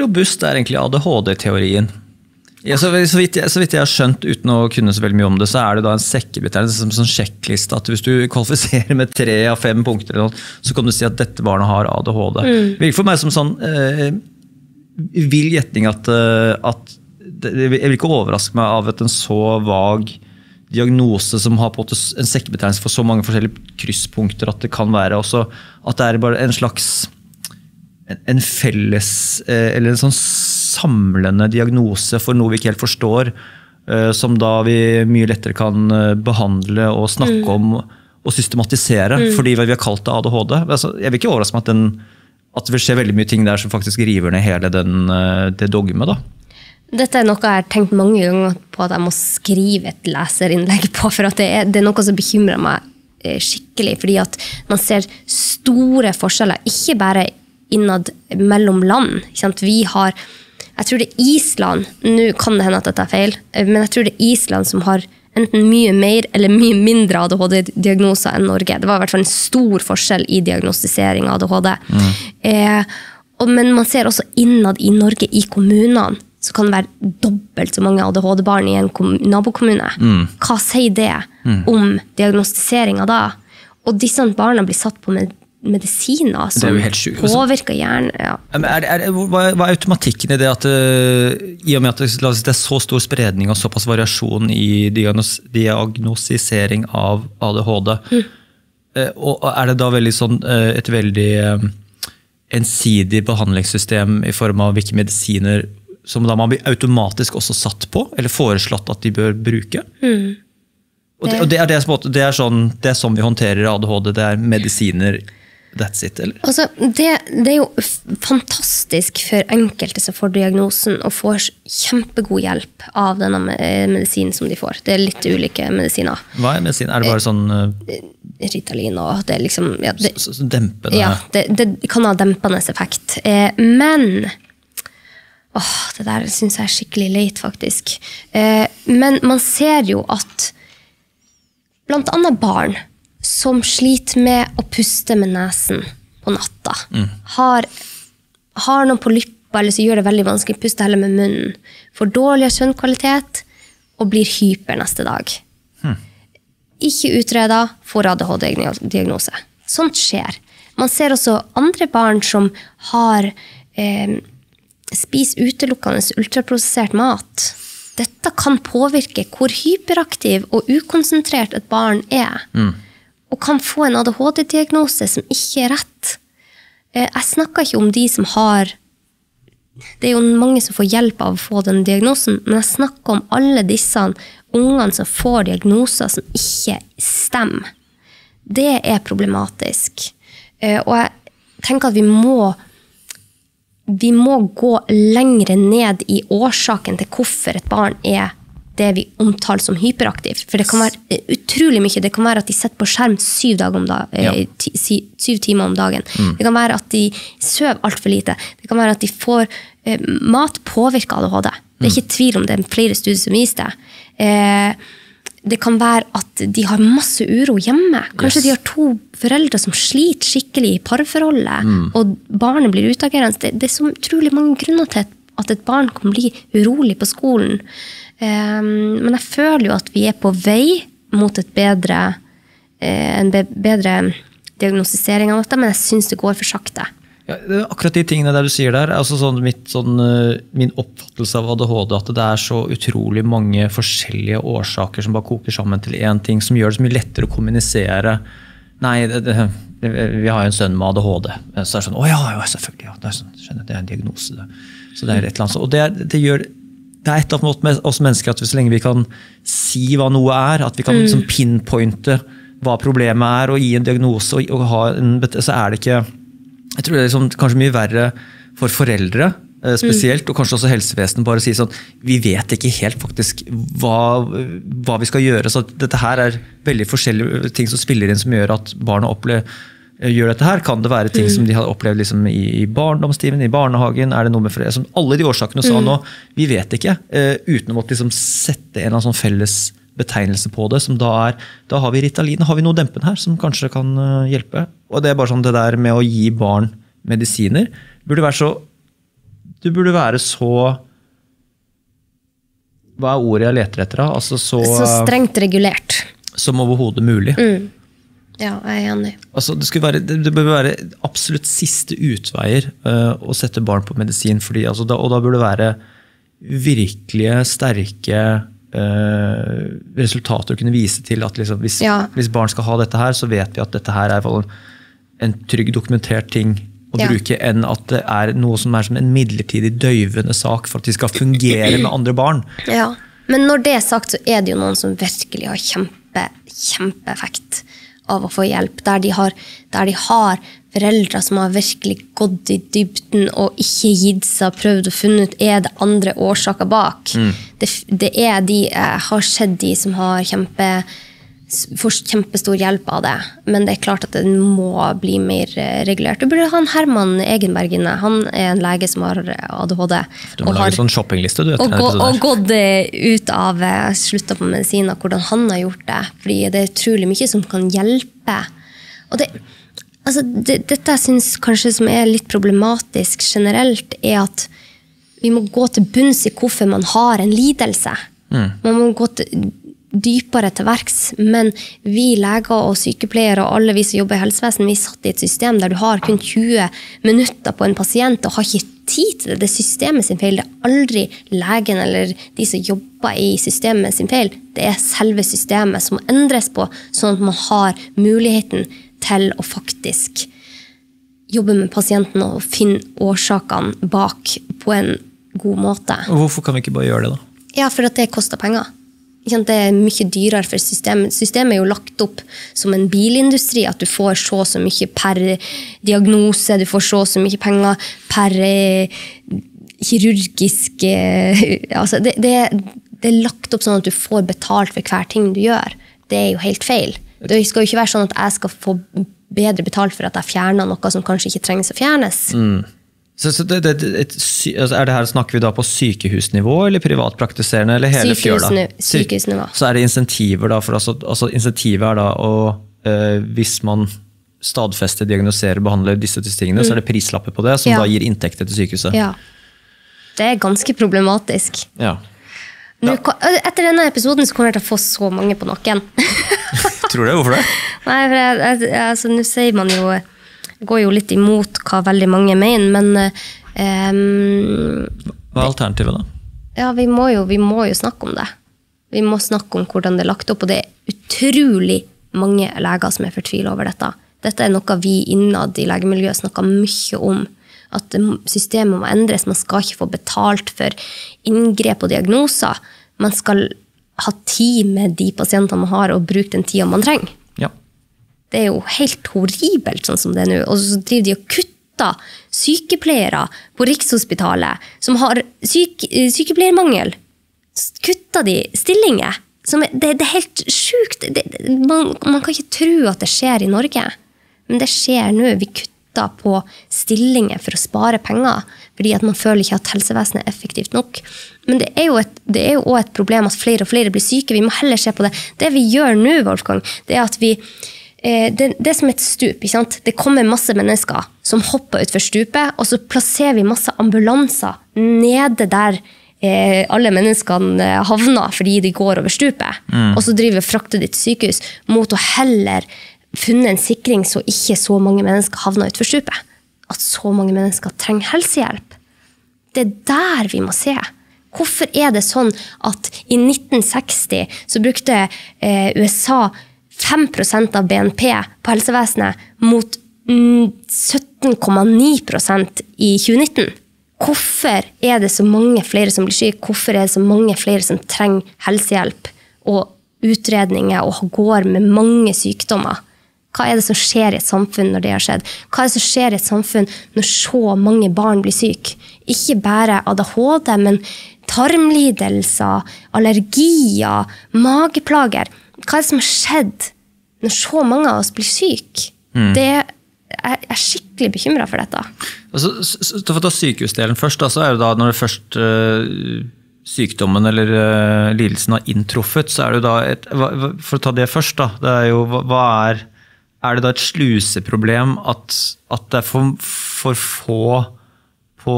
robust er egentlig ADHD-teorien? Ja, så, så, vidt så, vidt jeg, har skjønt, uten å kunne så veldig mye om det, så er det da en sekkebetegnelse som sånn sjekkliste. At hvis du kvalifiserer med tre av fem punkter, så kan du si at dette barnet har ADHD. Mm. Virker for meg som sånn eh, vill gjetning at, at at Jeg vil ikke overraske meg av at en så vag diagnose som har på en sekkebetegnelse for så mange forskjellige krysspunkter, at det kan være også at det er bare en slags en felles eh, Eller en sånn samlende diagnose for noe vi ikke helt forstår. Eh, som da vi mye lettere kan eh, behandle og snakke mm. om og systematisere. Mm. Fordi vi har kalt det ADHD. Altså, jeg vil ikke overraske meg at, den, at, det vil skje veldig mye ting der som faktisk river ned hele den, det dogmet. da. Dette er noe jeg har tenkt mange ganger på at jeg må skrive et leserinnlegg på. For det er, det er noe som bekymrer meg skikkelig. Fordi at man ser store forskjeller, ikke bare innad mellom land. Vi har Jeg tror det er Island Nå kan det hende at dette er feil, men jeg tror det er Island som har enten mye mer eller mye mindre ADHD-diagnoser enn Norge. Det var i hvert fall en stor forskjell i diagnostisering av ADHD. Mm. Eh, og, men man ser også innad i Norge, i kommunene, så kan det være dobbelt så mange ADHD-barn i en nabokommune. Mm. Hva sier det mm. om diagnostiseringa da? Og disse barna blir satt på med medisiner som påvirker hjernen. Ja. Er, er, hva, er automatikken i det at uh, i og med at det, det, er så stor spredning og såpass variasjon i diagnos, diagnostisering av ADHD, mm. uh, og er det da veldig sånn, uh, et veldig ensidig behandlingssystem i form av hvilke medisiner som da man blir automatisk også satt på, eller foreslått at de bør bruke? Mm. Og, det, og det, er det, det, er sånn, det er sånn vi håndterer ADHD, det er medisiner That's it, eller? Altså, det, det, er jo fantastisk for enkelte som får diagnosen og får kjempegod hjelp av denne medisinen som de får. Det er litt ulike medisiner. Hva er medisin? Er det bare sånn uh... Ritalin og det er liksom ja, det, dempende? Ja, det, det, kan ha dempende effekt. Eh, men åh, det der syns jeg er skikkelig leit, faktisk. Eh, men man ser jo at blant annet barn som sliter med å puste med nesen på natta. Mm. Har, har noen polypper eller så gjør det veldig vanskelig å puste heller med munnen. Får dårligere søvnkvalitet og blir hyper neste dag. Mm. Ikke utreda, får ADHD-diagnose. Sånt skjer. Man ser også andre barn som har eh, spiser utelukkende ultraprosessert mat. Dette kan påvirke hvor hyperaktiv og ukonsentrert et barn er. Mm og kan få en ADHD-diagnose som ikke er rett. Eh, jeg snakker ikke om de som har Det er jo mange som får hjelp av å få den diagnosen, men jeg snakker om alle disse ungene som får diagnoser som ikke stemmer. Det er problematisk. Eh, og jeg tenker at vi må vi må gå lengre ned i årsaken til hvorfor et barn er det vi omtaler som hyperaktivt. For det kan være eh, utrolig mye. Det kan være at de sitter på skjerm syv, om da, ja. ti, syv timer om dagen. Mm. Det kan være at de sover altfor lite. Det kan være at de får eh, Mat påvirker ADHD. Det er mm. ikke tvil om det er flere studier som viser det. Eh, det kan være at de har masse uro hjemme. Kanskje yes. de har to foreldre som sliter skikkelig i parforholdet, mm. og barnet blir utagerende. Det, det, er så utrolig mange grunner til at et barn kan bli urolig på skolen. Ehm, men jeg føler jo at vi er på vei mot et bedre, eh, en bedre diagnostisering av dette, men jeg syns det går for sakte. Ja, akkurat de tingene der du sier der, altså sånn, mitt, sånn, eh, min oppfattelse av ADHD at det er så utrolig mange forskjellige årsaker som bare koker sammen til én ting, som gjør det så mye lettere å kommunisere. Nei, det, det, vi har jo en sønn med ADHD. Så er det sånn Å ja, ja selvfølgelig. Ja, det, er sånn, skjønner, det er en diagnose. Det. Så det er et eller annet. Og det, det gjør det er et eller annet med oss mennesker at så lenge vi kan si hva noe er, at vi kan mm. liksom pinpointe hva problemet er, og gi en diagnose, og, og ha en, så er det ikke Jeg tror det er liksom, kanskje mye verre for foreldre eh, spesielt, mm. og kanskje også helsevesenet, bare si sånn Vi vet ikke helt faktisk hva, hva, vi skal gjøre. så Dette her er veldig forskjellige ting som spiller inn, som gjør at barna opplever gjør dette her? Kan det være ting mm. som de har opplevd liksom i, i barndomstimen, i barnehagen? er det noe med flere, som Alle de årsakene du sa mm. nå, vi vet ikke. Uh, uten å måtte liksom sette en eller annen sånn felles betegnelse på det. som Da er, da har vi Ritalin, har vi noe dempende her som kanskje kan uh, hjelpe. Og Det er bare sånn det der med å gi barn medisiner burde være så Du burde være så Hva er ordet jeg leter etter? Altså så, Så strengt regulert. Som overhodet mulig. Ja, jeg er enig. Altså, det, være, det, det bør være absolutt siste utveier uh, å sette barn på medisin. Fordi, altså, da, og da burde det være virkelige, sterke uh, resultater å kunne vise til at liksom, hvis, Ja. hvis barn skal ha dette her, så vet vi at dette her er en trygg, dokumentert ting å Ja. bruke, enn at det er noe som er som en midlertidig døyvende sak for at de skal fungere med andre barn. Ja. Men når det er sagt, så er det jo noen som virkelig har kjempe, kjempeeffekt av å få hjelp. Der de, har, der de har foreldre som har virkelig gått i dybden og ikke gitt seg, prøvd å finne ut er det andre årsaker bak. Det, det er de, jeg har sett de som har kjempe, får kjempestor hjelp av det. Men det er klart at det må bli mer eh, regulert. Du burde ha en Herman Egenberg inne. Han er en lege som har ADHD. Du må og lage har- sånn shoppingliste du, og, gå, og gått eh, ut av eh, slutta på medisiner, hvordan han har gjort det. Fordi det er utrolig mye som kan hjelpe. Og det, altså, det, dette jeg syns kanskje som er litt problematisk generelt, er at vi må gå til bunns i hvorfor man har en lidelse. Man må gå til, dypere til verks. Men vi leger og sykepleiere og alle vi som jobber i helsevesen, vi er satt i et system der du har kun 20 minutter på en pasient og har ikke tid til det. Det er systemet sin feil. Det er aldri legen eller de som jobber i systemet sin feil. Det er selve systemet som må endres på, sånn at man har muligheten til å faktisk jobbe med pasienten og finne årsakene bak på en god måte. Og Hvorfor kan vi ikke bare gjøre det, da? Ja, for at det koster penger. Det er mye dyrere for systemet. Systemet er jo lagt opp som en bilindustri, at du får så og så mye per diagnose, du får så og så mye penger per eh, kirurgisk eh, altså det, det, det er lagt opp sånn at du får betalt for hver ting du gjør. Det er jo helt feil. Det skal jo ikke være sånn at jeg skal få bedre betalt for at jeg fjerner noe som kanskje ikke trengs å fjernes. Så, så det, det, et, altså er det her, Snakker vi da på sykehusnivå eller privatpraktiserende? eller hele fjøla? Sykehusnivå. Så er det insentiver da, for altså, altså Insentivet er da å øh, Hvis man stadfester, diagnoserer, behandler disse tingene, så er det prislapper på det, som Mm. Ja. da gir inntekter til sykehuset. Ja. Det er ganske problematisk. Ja. Nå, etter denne episoden så kommer jeg til å få så mange på nakken. Tror du det? Hvorfor det? Nei, for altså, Nå sier man jo Går jo litt imot hva veldig mange mener, men eh, Hva er alternativet, da? ja, vi må, jo, vi må jo snakke om det. Vi må snakke om hvordan det er lagt opp, og det er utrolig mange leger som er fortvila over dette. Dette er noe vi innad i legemiljøet snakker mye om. At systemet må endres. Man skal ikke få betalt for inngrep og diagnoser. Man skal ha tid med de pasientene man har, og bruke den tida man trenger. Det er jo helt horribelt sånn som det er nå. Og så driver de og kutter sykepleiere på Rikshospitalet som har syk, eh, sykepleiermangel. Kutter de stillinger? Er, det, det er helt sjukt. Det, man, man kan ikke tro at det skjer i Norge. Men det skjer nå. Vi kutter på stillinger for å spare penger. Fordi at man føler ikke at helsevesenet er effektivt nok. Men det er jo et, det er jo også et problem at flere og flere blir syke. Vi må heller se på det. Det vi gjør nå, Wolfgang, det er at vi det, det er som et stup. Ikke sant? Det kommer masse mennesker som hopper utfor stupet, og så plasserer vi masse ambulanser nede der eh, alle menneskene eh, havner fordi de går over stupet. Og så driver frakter de til sykehus mot å heller funne en sikring så ikke så mange mennesker havner utfor stupet. At så mange mennesker trenger helsehjelp. Det er der vi må se. Hvorfor er det sånn at i 1960 så brukte eh, USA 5% av BNP på helsevesenet mot mm, 17,9% i 2019? Hvorfor er det så mange flere som blir syke? Hvorfor er det så mange flere som trenger helsehjelp og utredninger og går med mange sykdommer? Hva er det som skjer i et samfunn når det har skjedd? Hva er det som skjer i et samfunn når så mange barn blir syke? Ikke bare ADHD, men tarmlidelser, allergier, mageplager. Hva er det som har skjedd når så mange av oss blir syke? Det er, jeg er skikkelig bekymra for dette. Altså, så, for å ta sykehusdelen først, da, så er det da når det først øh, sykdommen eller øh, lidelsen har inntruffet, så er det da et, For å ta det først, da. Det er jo hva, er Er det da et sluseproblem at, at det er for, for få på,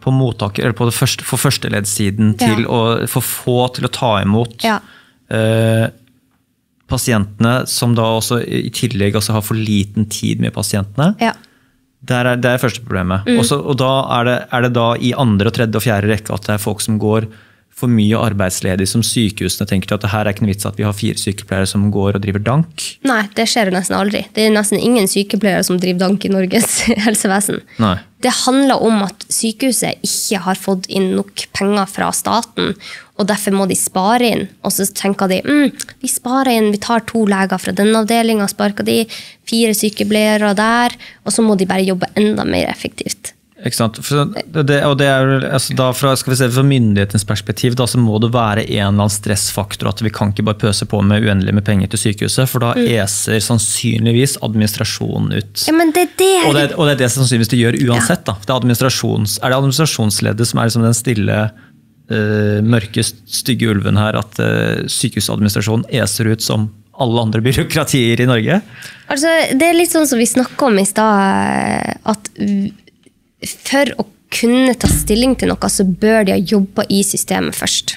på mottaker, eller på det første, for førsteleddssiden til Ja. å få få til å ta imot Ja. eh, pasientene, som da også i tillegg også har for liten tid med pasientene. Ja. Der er, det er første problemet. Mm. Også, og da er det, er det da i andre, og tredje og fjerde rekke at det er folk som går for mye arbeidsledige, som sykehusene tenker til at det her er ikke noe vits at vi har fire sykepleiere som går og driver dank. Nei, det skjer jo nesten aldri. Det er nesten ingen sykepleiere som driver dank i Norges helsevesen. Nei. Det handler om at sykehuset ikke har fått inn nok penger fra staten, og derfor må de spare inn. Og så tenker de mm, vi sparer inn, vi tar to leger fra den avdelinga, sparker de, fire sykepleiere der, og så må de bare jobbe enda mer effektivt. Ikke sant? For det, det- og det er, altså da fra, skal vi se, fra myndighetens perspektiv da, så må det være en eller annen stressfaktor. at Vi kan ikke bare pøse på med uendelig med penger til sykehuset, for da eser sannsynligvis administrasjonen ut. Ja, men det er det Og det, og det er det sannsynligvis det gjør uansett. Da. Det er, administrasjons, er det administrasjonsleddet som er liksom den stille, uh, mørke, stygge ulven her, at uh, sykehusadministrasjonen eser ut som alle andre byråkratier i Norge? Altså, det er litt sånn som vi snakka om i stad, at for å kunne ta stilling til noe, så bør de ha jobba i systemet først.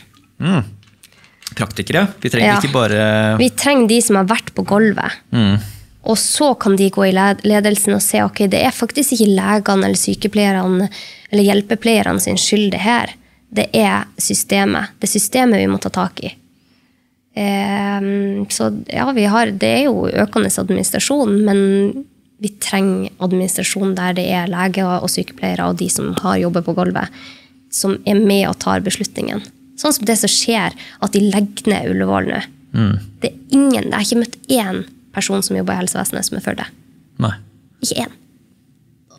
Praktikere. Vi trenger Ja. ikke bare Vi trenger de som har vært på gulvet. Og så kan de gå i ledelsen og se ok, det er faktisk ikke legene eller sykepleierne eller hjelpepleierne sin skyld, det her. Det er systemet. Det er systemet vi må ta tak i. Eh, så ja, vi har, det er jo økende administrasjon, men vi trenger administrasjon der det er leger og sykepleiere og de som har jobber på gulvet, som er med og tar beslutningen. Sånn som det som skjer, at de legger ned Ullevål nå. Det er ingen, Jeg har ikke møtt én person som jobber i helsevesenet som er for det. Nei. Ikke én.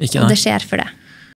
Ikke Og det skjer for det.